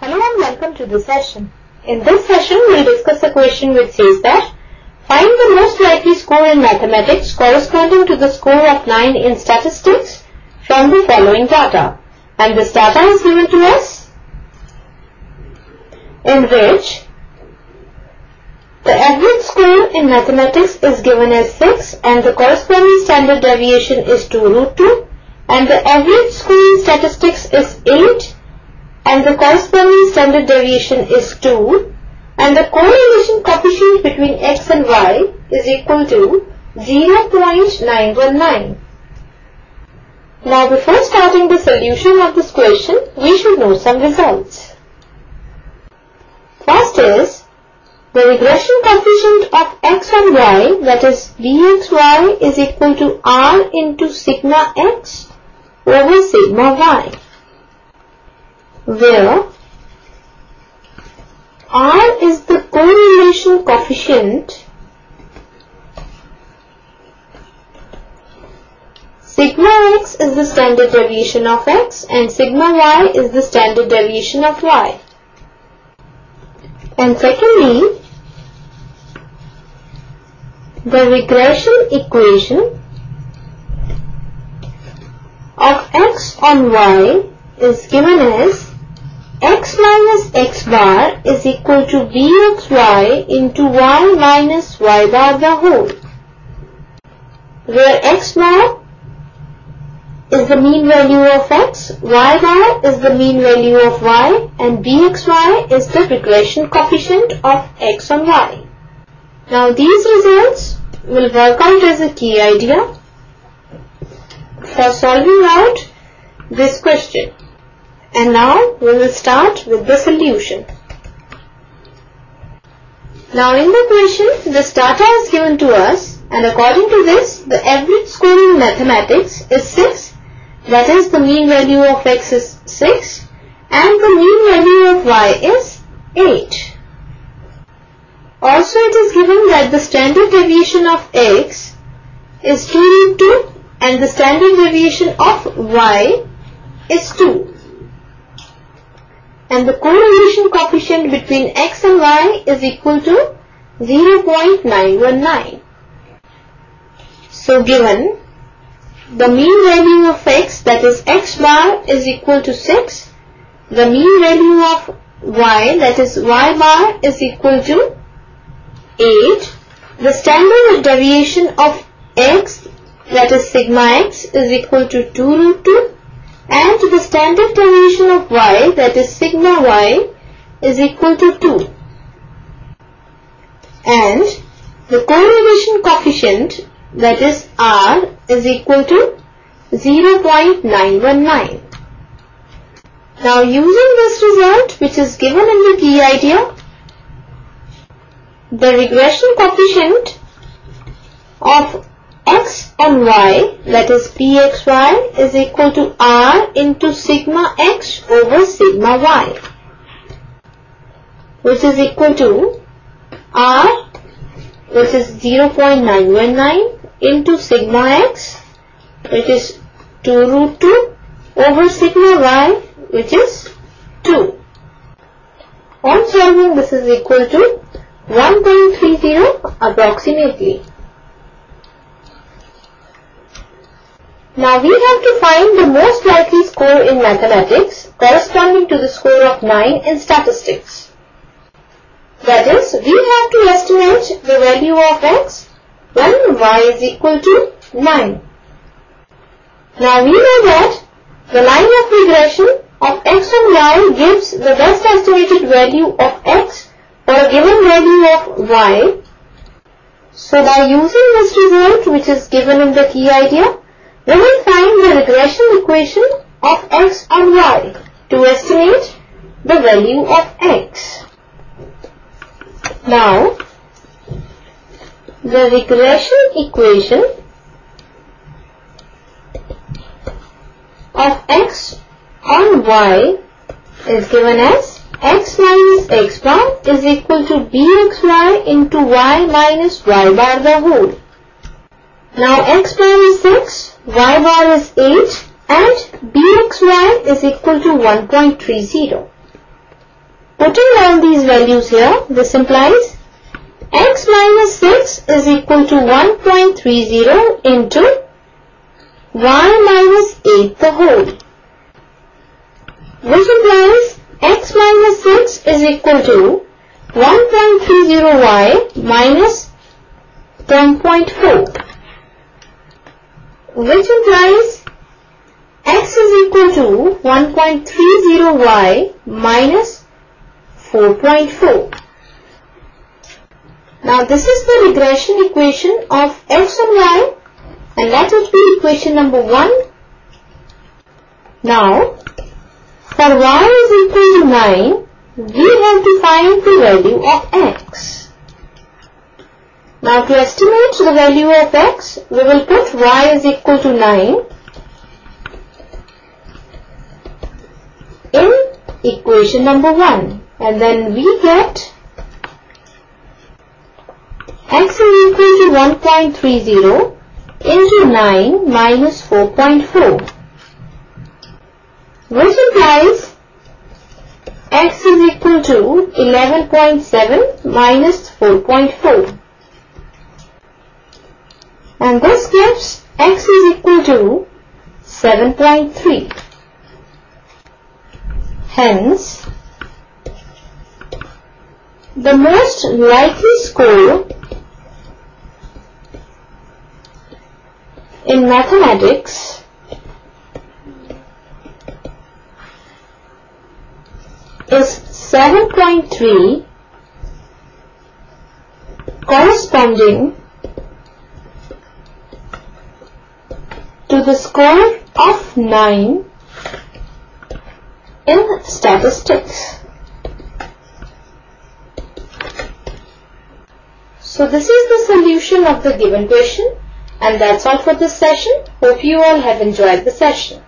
Hello and welcome to the session. In this session, we'll discuss a question which says that find the most likely score in mathematics corresponding to the score of 9 in statistics from the following data. And this data is given to us in which the average score in mathematics is given as 6 and the corresponding standard deviation is 2 root 2 and the average score in statistics is 8 and the corresponding standard deviation is 2 and the correlation coefficient between x and y is equal to 0.919. Now before starting the solution of this question, we should know some results. First is the regression coefficient of x and y that is bxy is equal to r into sigma x over sigma y where R is the correlation coefficient sigma x is the standard deviation of x and sigma y is the standard deviation of y. And secondly the regression equation of x on y is given as x minus x bar is equal to bxy into y minus y bar the whole where x bar is the mean value of x, y bar is the mean value of y and bxy is the regression coefficient of x on y. Now these results will work out as a key idea for solving out this question. And now we will start with the solution. Now in the question, this data is given to us and according to this, the average score in mathematics is 6, that is the mean value of x is 6 and the mean value of y is 8. Also it is given that the standard deviation of x is 2 root 2 and the standard deviation of y is 2 and the correlation coefficient between x and y is equal to 0.919. So given the mean value of x that is x bar is equal to 6, the mean value of y that is y bar is equal to 8, the standard deviation of x that is sigma x is equal to 2 root 2 and the standard deviation of y that is sigma y is equal to 2 and the correlation coefficient that is r is equal to 0.919. Now using this result which is given in the key idea, the regression coefficient of x on y that is bxy is equal to r into sigma x over sigma y which is equal to r which is 0.919 into sigma x which is 2 root 2 over sigma y which is 2. On solving this is equal to 1.30 approximately. Now we have to find the most likely score in mathematics corresponding to the score of 9 in statistics. That is, we have to estimate the value of x when y is equal to 9. Now we know that the line of regression of x and y gives the best estimated value of x for a given value of y. So by using this result which is given in the key idea, we will find the regression equation of x and y to estimate the value of x. Now, the regression equation of x on y is given as x minus x bar is equal to bxy into y minus y bar the whole. Now x bar is 6, y bar is 8 and bxy is equal to 1.30. Putting down these values here, this implies x minus 6 is equal to 1.30 into y minus 8 the whole. Which implies x minus 6 is equal to 1.30y minus 10.4 which implies x is equal to 1.30y minus 4.4. Now this is the regression equation of x and y and let it be equation number 1. Now for y is equal to 9 we have to find the value of x. Now to estimate the value of x, we will put y is equal to 9 in equation number 1 and then we get x is equal to 1.30 into 9 minus 4.4 which implies x is equal to 11.7 minus 4.4 and this gives x is equal to 7.3 hence the most likely score in mathematics is 7.3 corresponding to the score of 9 in statistics. So this is the solution of the given question and that's all for this session. Hope you all have enjoyed the session.